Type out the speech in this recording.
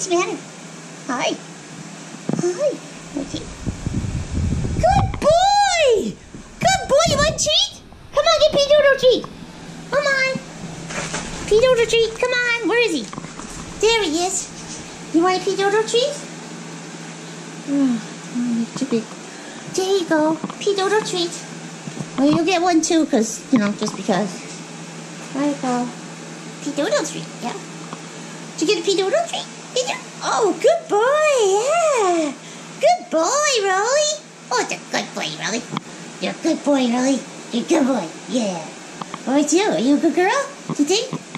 What's the? Hi. Hi. Okay. Good boy! Good boy, you want treat? Come on, get Pee Doodle treat. Come on. Pee Doodle treat, come on. Where is he? There he is. You want a Pee Doodle treat? Oh, too big. There you go. Pee Doodle treat. Well, you'll get one too, because, you know, just because. There you go. Pee Doodle treat, yeah. Did you get a Pee Doodle treat? Did you? Oh, good boy, yeah. Good boy, Rollie. Oh, it's a good boy, Rollie. You're a good boy, Rollie. You're a good boy, yeah. What about you? Are you a good girl? Do you think?